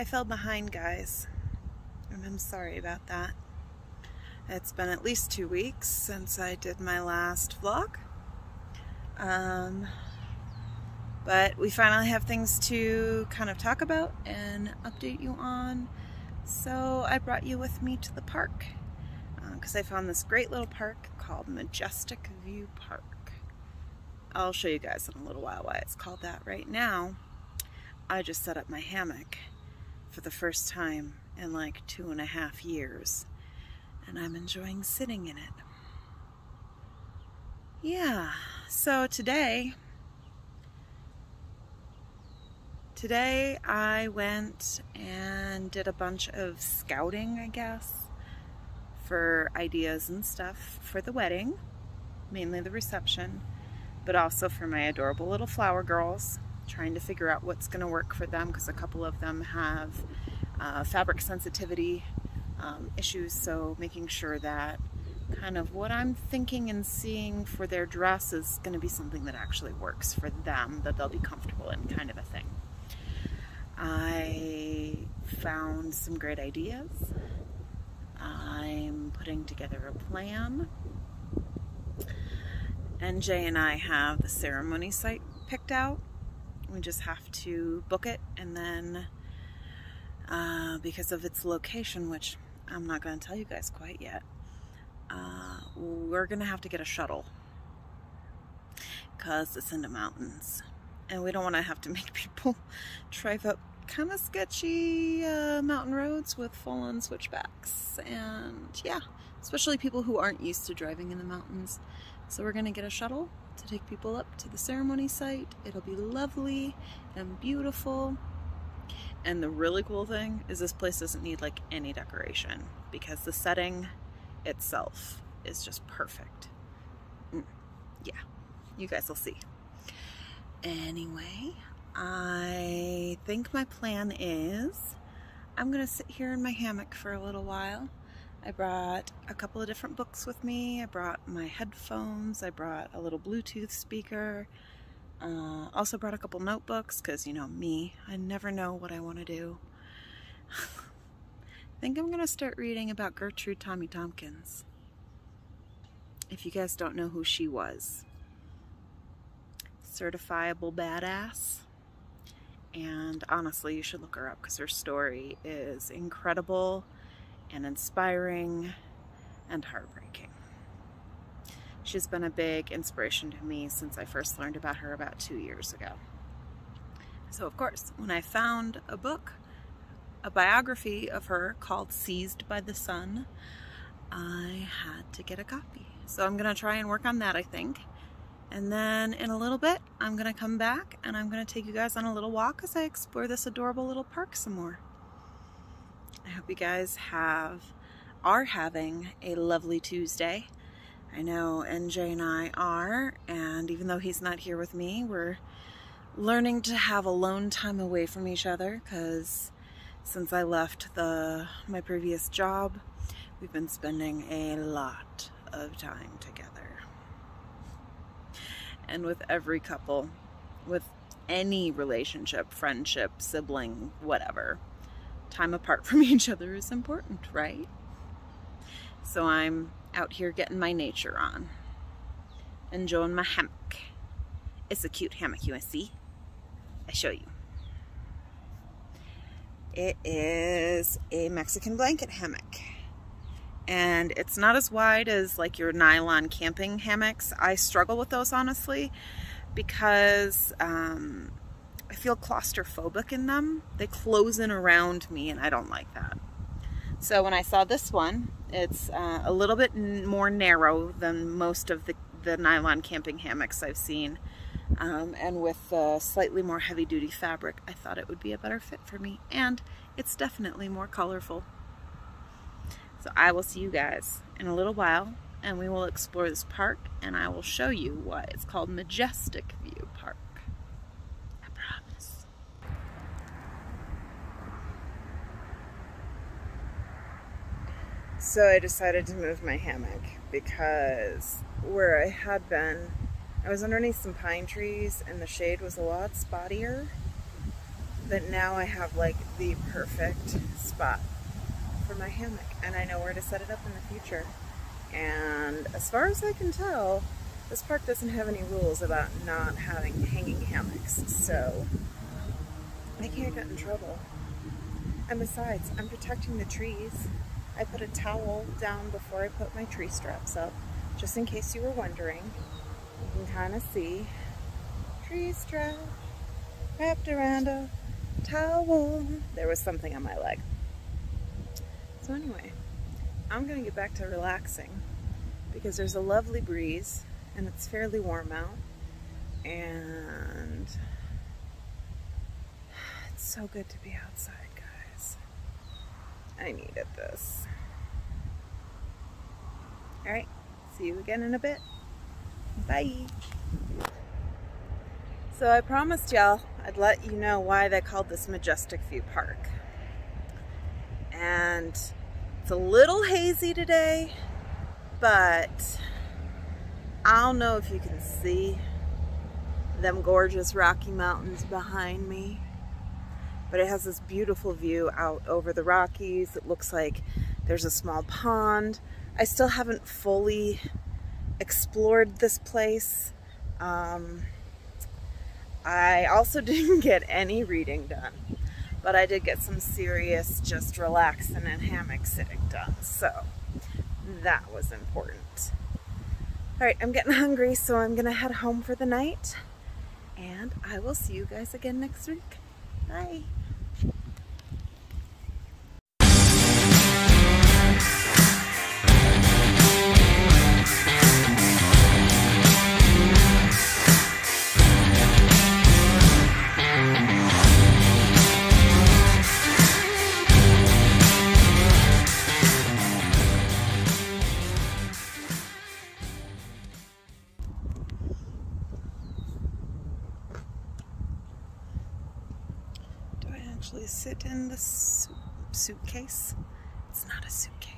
I fell behind, guys, and I'm sorry about that. It's been at least two weeks since I did my last vlog. Um, but we finally have things to kind of talk about and update you on. So I brought you with me to the park because uh, I found this great little park called Majestic View Park. I'll show you guys in a little while why it's called that. Right now, I just set up my hammock for the first time in like two and a half years and I'm enjoying sitting in it. Yeah, so today, today I went and did a bunch of scouting, I guess, for ideas and stuff for the wedding, mainly the reception, but also for my adorable little flower girls, trying to figure out what's going to work for them because a couple of them have uh, fabric sensitivity um, issues, so making sure that kind of what I'm thinking and seeing for their dress is going to be something that actually works for them, that they'll be comfortable in kind of a thing. I found some great ideas. I'm putting together a plan. NJ and I have the ceremony site picked out. We just have to book it and then uh, because of its location, which I'm not going to tell you guys quite yet, uh, we're going to have to get a shuttle. Because it's in the mountains. And we don't want to have to make people drive up kind of sketchy uh, mountain roads with full-on switchbacks. And yeah especially people who aren't used to driving in the mountains so we're gonna get a shuttle to take people up to the ceremony site it'll be lovely and beautiful and the really cool thing is this place doesn't need like any decoration because the setting itself is just perfect. Mm, yeah, you guys will see. Anyway, I think my plan is I'm gonna sit here in my hammock for a little while. I brought a couple of different books with me. I brought my headphones. I brought a little Bluetooth speaker. Uh, also brought a couple notebooks because, you know, me, I never know what I want to do. I think I'm going to start reading about Gertrude Tommy Tompkins. If you guys don't know who she was. Certifiable badass. And honestly, you should look her up because her story is incredible and inspiring and heartbreaking. She's been a big inspiration to me since I first learned about her about two years ago. So of course, when I found a book, a biography of her called Seized by the Sun, I had to get a copy. So I'm gonna try and work on that, I think. And then in a little bit, I'm gonna come back and I'm gonna take you guys on a little walk as I explore this adorable little park some more. I hope you guys have, are having a lovely Tuesday. I know NJ and I are, and even though he's not here with me, we're learning to have alone time away from each other because since I left the my previous job, we've been spending a lot of time together. And with every couple, with any relationship, friendship, sibling, whatever, time apart from each other is important, right? So I'm out here getting my nature on. Enjoying my hammock. It's a cute hammock, you want see? I show you. It is a Mexican blanket hammock. And it's not as wide as like your nylon camping hammocks. I struggle with those honestly because um, I feel claustrophobic in them. They close in around me and I don't like that. So when I saw this one, it's uh, a little bit more narrow than most of the, the nylon camping hammocks I've seen. Um, and with uh, slightly more heavy duty fabric, I thought it would be a better fit for me. And it's definitely more colorful. So I will see you guys in a little while and we will explore this park and I will show you why it's called Majestic View Park. So I decided to move my hammock because where I had been, I was underneath some pine trees and the shade was a lot spottier. But now I have like the perfect spot for my hammock and I know where to set it up in the future. And as far as I can tell, this park doesn't have any rules about not having hanging hammocks, so I can't get in trouble. And besides, I'm protecting the trees. I put a towel down before I put my tree straps up, just in case you were wondering. You can kind of see tree strap wrapped around a towel. There was something on my leg. So anyway, I'm gonna get back to relaxing because there's a lovely breeze and it's fairly warm out and it's so good to be outside. I needed this. All right, see you again in a bit. Bye. So I promised y'all I'd let you know why they called this Majestic View Park. And it's a little hazy today, but I don't know if you can see them gorgeous Rocky Mountains behind me. But it has this beautiful view out over the Rockies. It looks like there's a small pond. I still haven't fully explored this place. Um, I also didn't get any reading done, but I did get some serious just relaxing and hammock sitting done, so that was important. All right, I'm getting hungry, so I'm gonna head home for the night, and I will see you guys again next week. Bye. Actually sit in the suitcase? It's not a suitcase.